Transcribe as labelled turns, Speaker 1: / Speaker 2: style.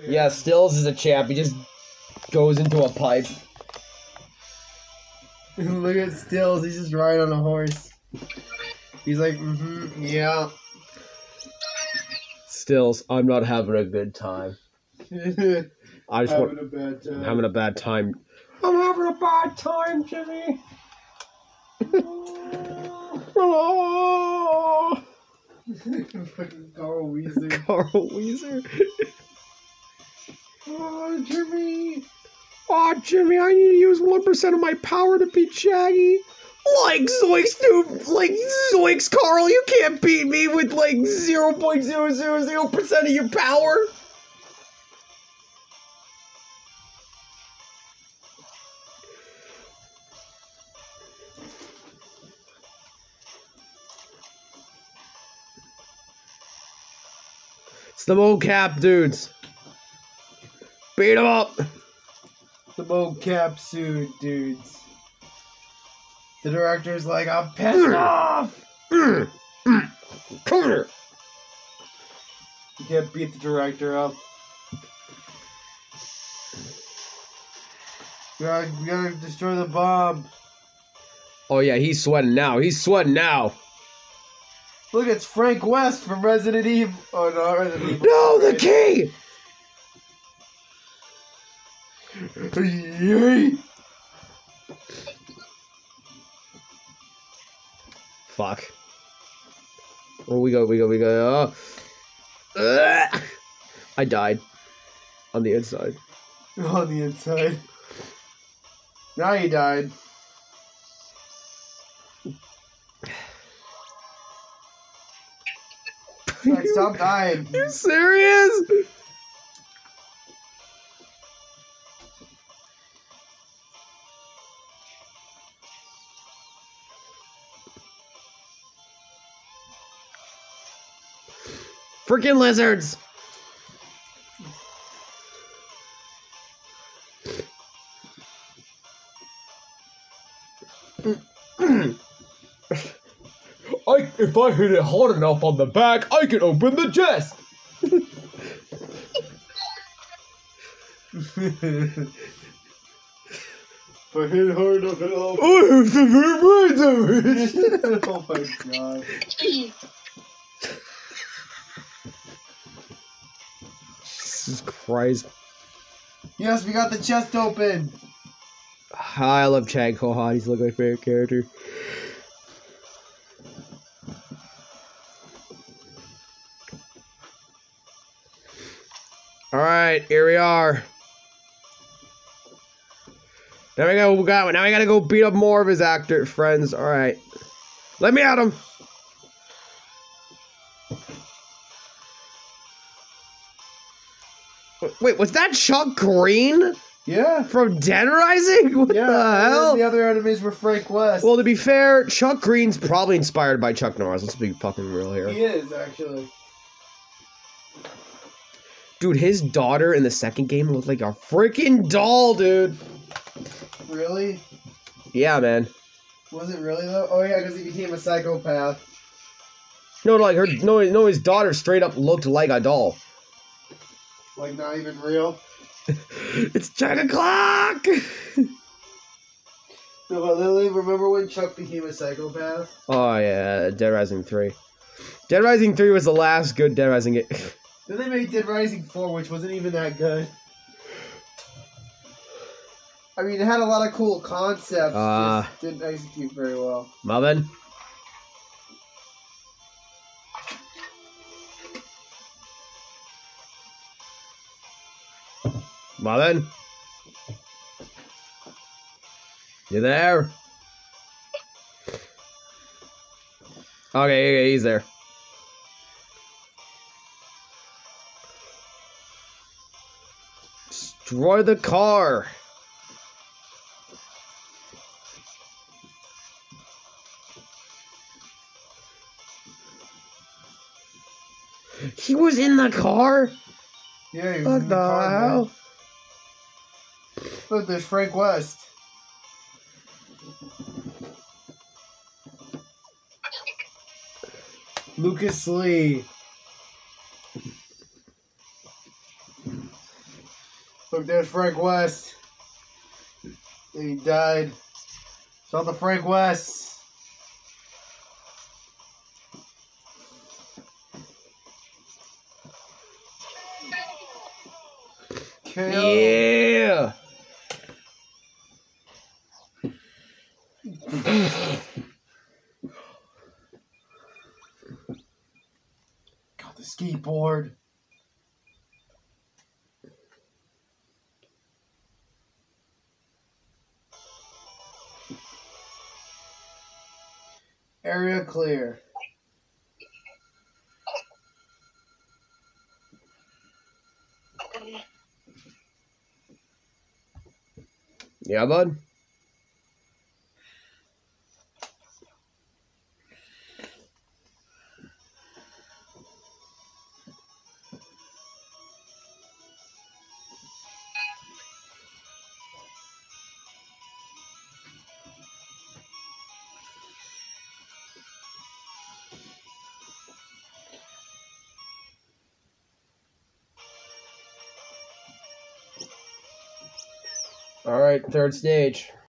Speaker 1: Yeah, Stills is a champ. He just goes into a pipe.
Speaker 2: Look at Stills. He's just riding on a horse. He's like, mm-hmm, yeah.
Speaker 1: Stills, I'm not having a good time. I just want.
Speaker 2: Having a bad time.
Speaker 1: I'm having a bad time. I'm having a bad time, Jimmy. oh,
Speaker 2: Fucking Carl Weezer.
Speaker 1: Carl Weezer.
Speaker 2: Oh, Jimmy.
Speaker 1: Oh, Jimmy, I need to use 1% of my power to beat Shaggy. Like Zoinks, dude. Like Zoinks, Carl, you can't beat me with like 0.000% of your power. It's the mocap dudes. Beat them up.
Speaker 2: The mocap suit dudes. The director's like, I'm pissed off.
Speaker 1: Mm, mm. Come here.
Speaker 2: You can't beat the director up. We gotta, we gotta destroy the bomb.
Speaker 1: Oh yeah, he's sweating now. He's sweating now.
Speaker 2: Look, it's Frank West from Resident Evil. Oh no, Resident Evil.
Speaker 1: No, the key. Fuck. Oh, we go, we go, we go. Oh. I died on the inside.
Speaker 2: On the inside. Now you died. Like, stop dying.
Speaker 1: You serious? Freaking lizards! I, if I hit it hard enough on the back, I can open the chest.
Speaker 2: if I hit hard enough at all.
Speaker 1: I have some brains over it.
Speaker 2: oh my god.
Speaker 1: Jesus Christ.
Speaker 2: Yes, we got the chest open.
Speaker 1: I love Chad Kohat. He's like my favorite character. All right, here we are. Now we gotta, we got, one. now we gotta go beat up more of his actor friends. All right, let me at him. Wait, was that Chuck Green
Speaker 2: Yeah.
Speaker 1: from Dead Rising? What
Speaker 2: Yeah.
Speaker 1: the hell?
Speaker 2: The other enemies were Frank West.
Speaker 1: Well, to be fair, Chuck Green's probably inspired by Chuck Norris. Let's be fucking real here.
Speaker 2: he is actually.
Speaker 1: Dude, his daughter in the second game looked like a freaking doll, dude.
Speaker 2: Really?
Speaker 1: Yeah, man.
Speaker 2: Was it really though? Oh yeah, because he became a psychopath.
Speaker 1: No, like her, no, no, his daughter straight up looked like a doll.
Speaker 2: Like not even real.
Speaker 1: it's ten o'clock.
Speaker 2: No, but Lily, remember when Chuck became a psychopath?
Speaker 1: Oh yeah, Dead Rising three. Dead Rising three was the last good Dead Rising game.
Speaker 2: Then they made Dead Rising 4, which wasn't even that good. I mean, it had a lot of cool concepts,
Speaker 1: Uh.
Speaker 2: just didn't execute very well.
Speaker 1: Melvin. Melvin. You there? Okay, okay, he's there. Destroy the car. He was in the car?
Speaker 2: Yeah, he was
Speaker 1: What
Speaker 2: in
Speaker 1: the
Speaker 2: car, man. Look, there's Frank West. Lucas Lee. Look, there's Frank West. He died. Saw the Frank West. KO.
Speaker 1: Yeah.
Speaker 2: Got the skateboard. Area clear.
Speaker 1: Yeah, bud. All right, third stage.